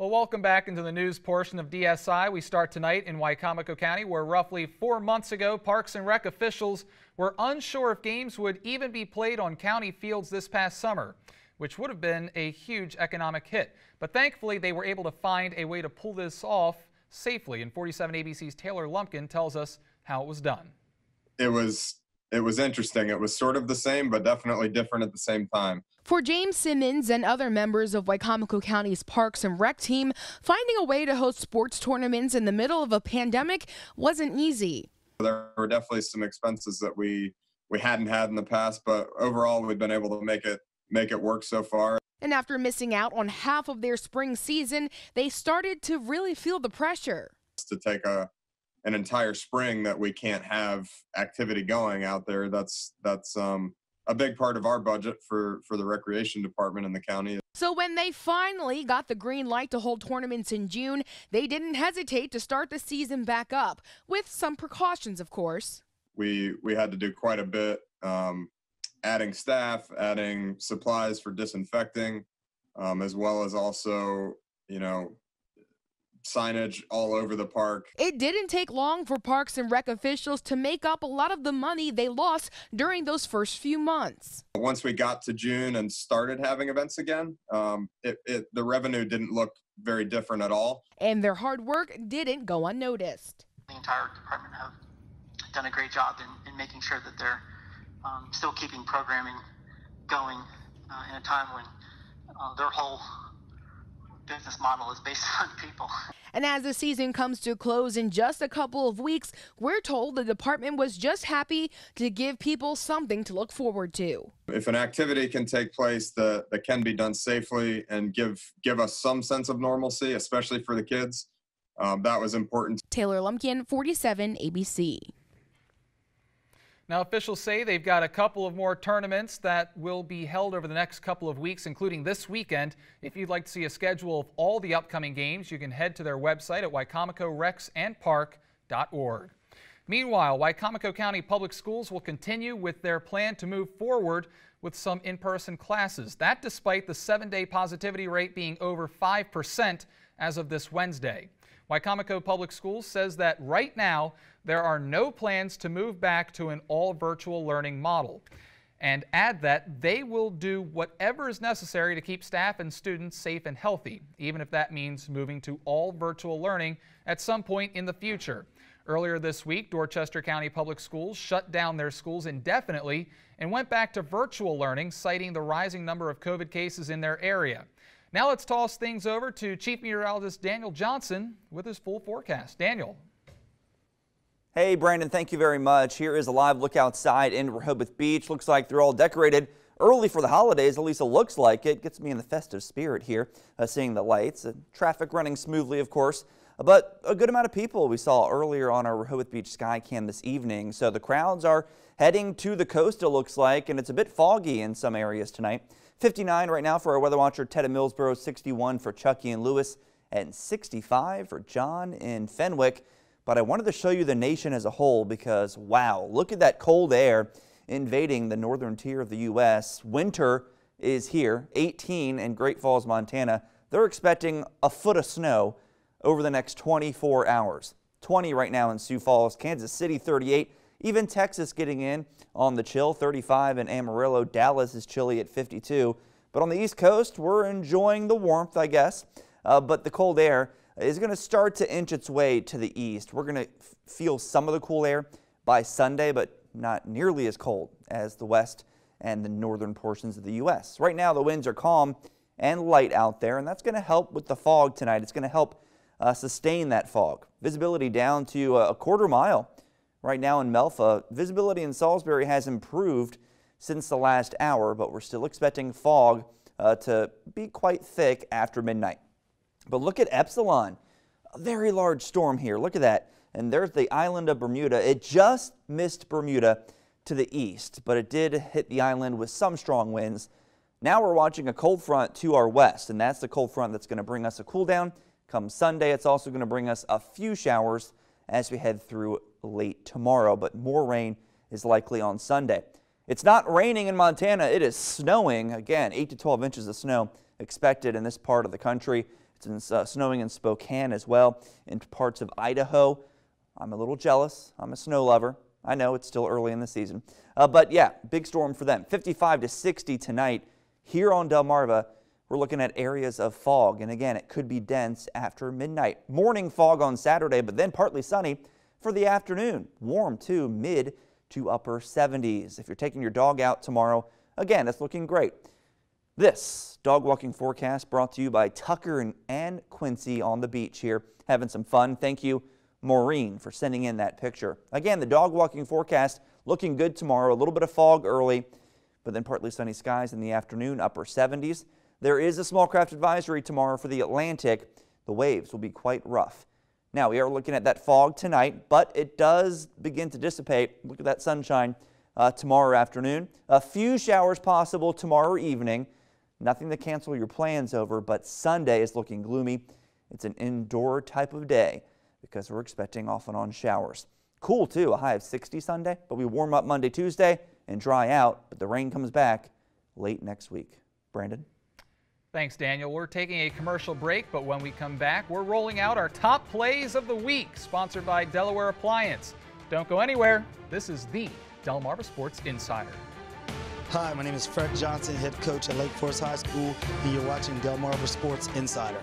Well, welcome back into the news portion of DSI. We start tonight in Wicomico County, where roughly four months ago, Parks and Rec officials were unsure if games would even be played on county fields this past summer, which would have been a huge economic hit. But thankfully, they were able to find a way to pull this off safely. And 47 ABC's Taylor Lumpkin tells us how it was done. It was it was interesting. It was sort of the same, but definitely different at the same time. For James Simmons and other members of Wicomico County's Parks and Rec team, finding a way to host sports tournaments in the middle of a pandemic wasn't easy. There were definitely some expenses that we we hadn't had in the past, but overall we've been able to make it make it work so far. And after missing out on half of their spring season, they started to really feel the pressure. To take a an entire spring that we can't have activity going out there. That's that's um, a big part of our budget for for the recreation department in the county. So when they finally got the green light to hold tournaments in June, they didn't hesitate to start the season back up with some precautions, of course. We we had to do quite a bit, um, adding staff, adding supplies for disinfecting, um, as well as also you know signage all over the park. It didn't take long for Parks and Rec officials to make up a lot of the money they lost during those first few months. Once we got to June and started having events again, um, it, it, the revenue didn't look very different at all. And their hard work didn't go unnoticed. The entire department have done a great job in, in making sure that they're um, still keeping programming going uh, in a time when uh, their whole business model is based on people. And as the season comes to a close in just a couple of weeks, we're told the department was just happy to give people something to look forward to. If an activity can take place that, that can be done safely and give give us some sense of normalcy, especially for the kids, um, that was important. Taylor Lumpkin, 47 ABC. Now, officials say they've got a couple of more tournaments that will be held over the next couple of weeks, including this weekend. If you'd like to see a schedule of all the upcoming games, you can head to their website at wicomicorexandpark.org. Meanwhile, Wicomico County Public Schools will continue with their plan to move forward with some in-person classes. That despite the seven-day positivity rate being over 5% as of this Wednesday. Wicomico Public Schools says that right now there are no plans to move back to an all virtual learning model and add that they will do whatever is necessary to keep staff and students safe and healthy, even if that means moving to all virtual learning at some point in the future. Earlier this week, Dorchester County Public Schools shut down their schools indefinitely and went back to virtual learning, citing the rising number of COVID cases in their area. Now let's toss things over to Chief Meteorologist Daniel Johnson with his full forecast. Daniel. Hey, Brandon, thank you very much. Here is a live look outside in Rehoboth Beach. Looks like they're all decorated early for the holidays, at least it looks like it. Gets me in the festive spirit here, uh, seeing the lights. Uh, traffic running smoothly, of course, but a good amount of people we saw earlier on our Rehoboth Beach Skycam this evening. So the crowds are heading to the coast, it looks like, and it's a bit foggy in some areas tonight. 59 right now for our weather watcher Ted in Millsboro, 61 for Chucky and Lewes, and 65 for John in Fenwick. But I wanted to show you the nation as a whole because, wow, look at that cold air invading the northern tier of the U.S. Winter is here, 18 in Great Falls, Montana. They're expecting a foot of snow over the next 24 hours. 20 right now in Sioux Falls, Kansas City 38, even Texas getting in on the chill, 35 in Amarillo. Dallas is chilly at 52. But on the East Coast, we're enjoying the warmth, I guess. Uh, but the cold air is going to start to inch its way to the east. We're going to feel some of the cool air by Sunday, but not nearly as cold as the west and the northern portions of the U.S. Right now, the winds are calm and light out there, and that's going to help with the fog tonight. It's going to help uh, sustain that fog. Visibility down to a quarter mile right now in Melfa. Visibility in Salisbury has improved since the last hour, but we're still expecting fog uh, to be quite thick after midnight. But look at Epsilon, a very large storm here. Look at that. And there's the island of Bermuda. It just missed Bermuda to the east, but it did hit the island with some strong winds. Now we're watching a cold front to our west, and that's the cold front that's going to bring us a cool down. Come Sunday, it's also going to bring us a few showers as we head through late tomorrow, but more rain is likely on Sunday. It's not raining in Montana, it is snowing. Again, 8 to 12 inches of snow expected in this part of the country. It's uh, snowing in Spokane as well, in parts of Idaho. I'm a little jealous. I'm a snow lover. I know it's still early in the season. Uh, but yeah, big storm for them. 55 to 60 tonight here on Delmarva. We're looking at areas of fog. And again, it could be dense after midnight. Morning fog on Saturday, but then partly sunny for the afternoon. Warm too, mid to upper 70s. If you're taking your dog out tomorrow, again, it's looking great. This dog walking forecast brought to you by Tucker and Ann Quincy on the beach here, having some fun. Thank you, Maureen, for sending in that picture. Again, the dog walking forecast looking good tomorrow. A little bit of fog early, but then partly sunny skies in the afternoon, upper 70s. There is a small craft advisory tomorrow for the Atlantic. The waves will be quite rough. Now, we are looking at that fog tonight, but it does begin to dissipate. Look at that sunshine uh, tomorrow afternoon. A few showers possible tomorrow evening. Nothing to cancel your plans over, but Sunday is looking gloomy. It's an indoor type of day because we're expecting off and on showers. Cool too, a high of 60 Sunday, but we warm up Monday, Tuesday and dry out, but the rain comes back late next week. Brandon? Thanks, Daniel. We're taking a commercial break, but when we come back, we're rolling out our top plays of the week, sponsored by Delaware Appliance. Don't go anywhere. This is the Delmarva Sports Insider. Hi, my name is Fred Johnson, head coach at Lake Forest High School, and you're watching Delmarva Sports Insider.